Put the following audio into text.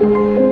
Música